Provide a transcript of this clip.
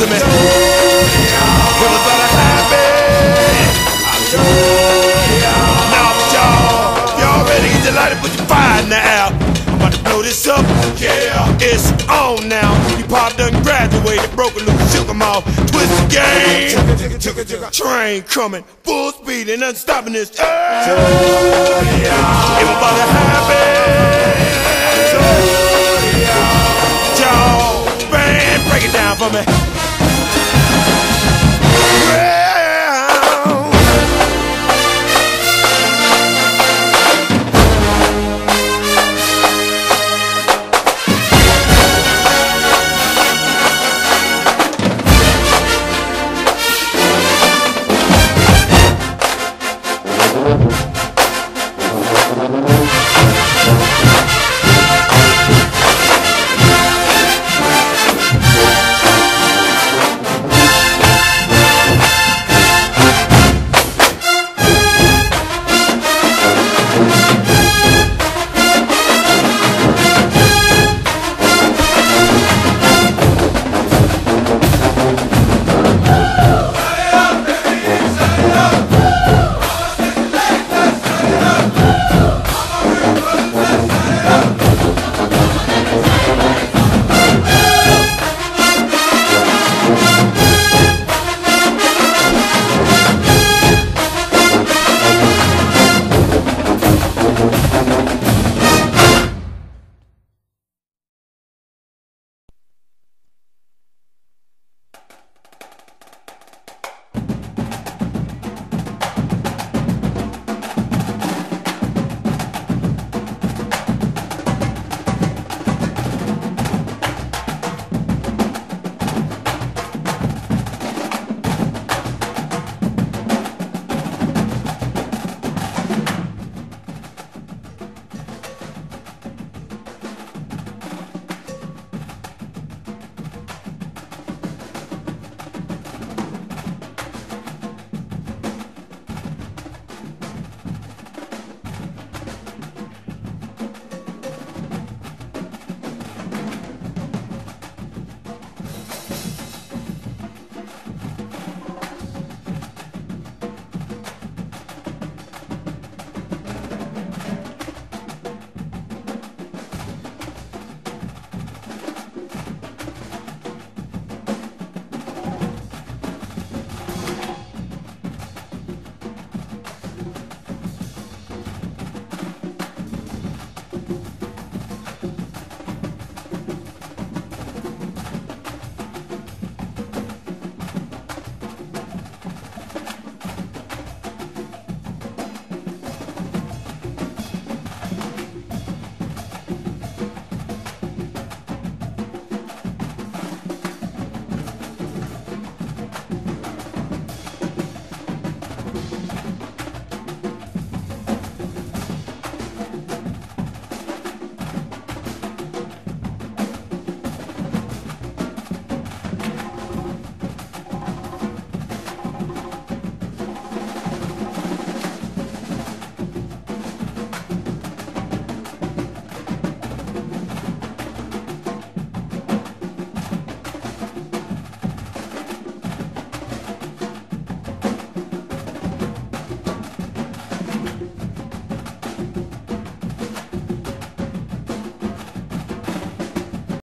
to me. Well, it's not a. Now, y'all, y'all ready to get delighted, put your fire in the air. I'm about to blow this up. Yeah, it's on now. You pop done graduated, broke loose, shook em all, twist the game. Train coming, full speed and unstopping this. Hey. Yeah. It was about to happen.